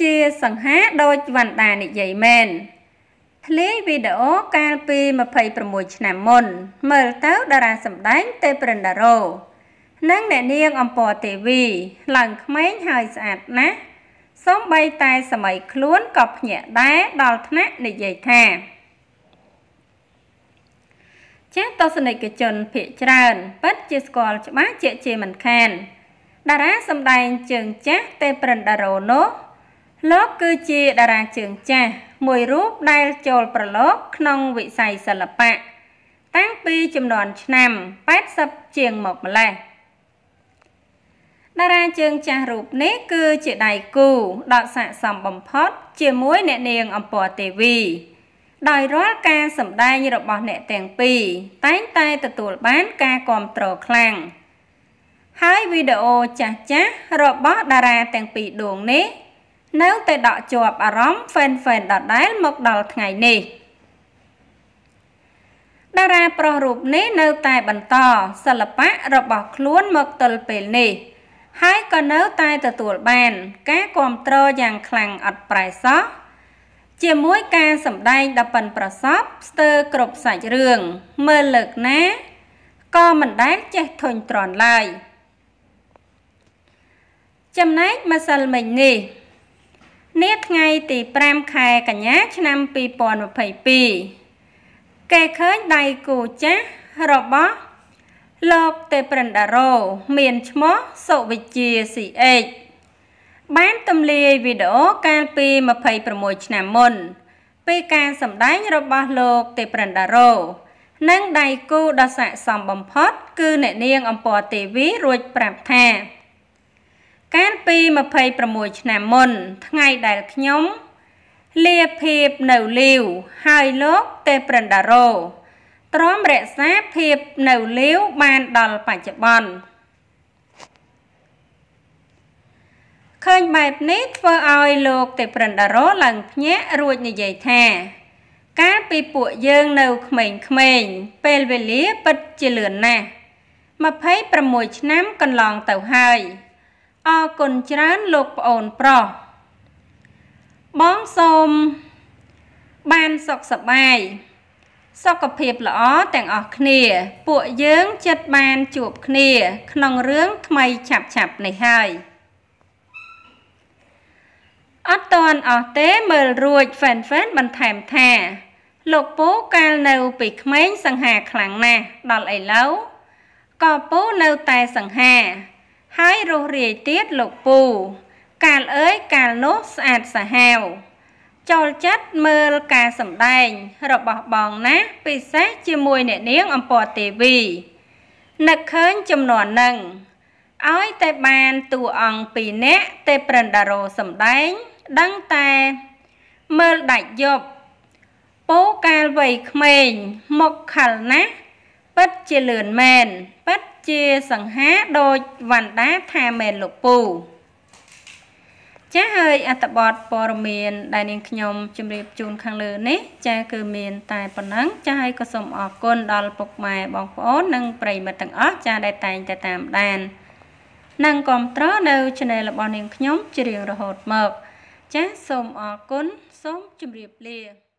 ជាសង្ហាដូចវណ្ណដានិយាយមែនធ្លាយវីដេអូកាលពី26ឆ្នាំមុន មើលទៅតារាសម្ដែងទេព្រិនដារ៉ូនិងអ្នកនាងអំពរទេវីឡើងក្មេងហើយស្អាតណាស់សូម្បីតែសម័យខ្លួនក៏ភ្ញាក់ដែរដល់ថ្នាក់និយាយថាចាស់ទស្សនិកជនភាគច្រើនពិតជាស្គាល់ច្បាស់ជាជាមិនខានតារាសម្ដែងជើងចាស់ទេព្រិនដារ៉ូនោះ លោកគឺជាតារាជើងចាស់មួយរូបដែលចូលប្រឡូកក្នុងវិស័យសិល្បៈតាំងពីចំនួនឆ្នាំ80ជាងមកម្លេះតារាជើងចាស់រូបនេះគឺជាដៃគូដ៏ស័ក្តិសមបំផុត ជាមួយអ្នកនាងអំពរទេវីដោយរាល់ការសម្ដែងរបស់អ្នកទាំងពីរតែងតែទទួលបានការគាំទ្រខ្លាំងហើយវីដេអូចាស់ចាស់របស់តារាទាំងពីរដួងនេះ នៅតែដកជាប់អារម្មណ៍ fan fan ដដែលមកដល់ថ្ងៃនេះតារាប្រុសរូបនេះនៅតែបន្តសិល្បៈរបស់ខ្លួនមកទល់ពេលនេះ ហើយក៏នៅតែទទួលបាន ការគ្រប់គ្រងយ៉ាងខ្លាំងអត់ប្រែសោះជាមួយការសម្ដែងដ៏ប៉ិនប្រសប់ស្ទើរគ្រប់សាច់រឿងមើលលើកណាក៏មិនដែលចេះធុញទ្រាន់ឡើយចំណែកម្សិលមិញនេះ នាថ្ងៃទី5ខែកញ្ញាឆ្នាំ2022គេឃើញដៃគូចាស់របស់លោកទេព្រិនដារ៉ូមានឈ្មោះសុវិជា CH បានទម្លាយវីដេអូកាលពី26ឆ្នាំមុន ពីការសម្ដែងរបស់លោកទេព្រិនដារ៉ូនិងដៃគូដ៏ស័ក្តិសមបំផុត គឺអ្នកនាងអំពរទេវីរួចប្រាប់ថា កាលពី26ឆ្នាំមុន ថ្ងៃដែលខ្ញុំលាភាពនៅលាវហើយលោកទេព្រិនដារ៉ូទ្រាំរក្សាភាពនៅលាវបានដល់បច្ចុប្បន្នឃើញបែបនេះធ្វើឲ្យលោកទេព្រិនដារ៉ូឡើងភ្ញាក់រួចនិយាយថាកាលពីពួកយើងនៅក្មេងៗពេលវេលាពិតជាលឿនណាស់26ឆ្នាំកន្លងទៅហើយ អរគុណច្រើនលោកប្អូនប្រុសបងសូមបានសុខសប្បាយសុខភាពល្អទាំងអស់គ្នា ពួកយើងចិត្តបានជួបគ្នា ក្នុងរឿងថ្មីឆាប់ឆាប់នេះហើយអត់តន់អស់ទេមើលរួចហ្វេនហ្វេនបន្ថែមថា លោកពូកាលនៅពីក្មេងសង្ហាខ្លាំងណាស់ដល់ឥឡូវក៏ពូនៅតែសង្ហា ហើយរស់រាយទៀតលោកពូ កាលអើយកាលនោះស្អាតសាហាវចូលចិត្តមើលការសម្ដែង របស់បងណាពិសេសជាមួយអ្នកនាងអំពរទេវីនឹកឃើញចំនួននឹងឲ្យតែបានតួអង្គពីរនាក់ទេព្រិនដារ៉ូសម្ដែង ដឹងតែមើលដាច់យប់ពូកាលវ័យក្មេងមកខលណាស់ពិតជាលឿនមែនពិត ជាសង្ហាដូចវណ្ដាថាមែនលោកពូចាហើយអត្ថបទព័ត៌មាន ដែលនាងខ្ញុំជម្រាបជូនខាងលើនេះ ចាគឺមានតែប៉ុណ្ណឹងចាហើយក៏សូមអរគុណដល់ពុកម៉ែបងប្អូននិងប្រិយមិត្តទាំងអស់ចាដែលតែងតែតាមដាន និងគ្រប់គ្រងនៅ Channel របស់នាងខ្ញុំជារៀងរហូតមក ចាសូមអរគុណសូមជម្រាបលា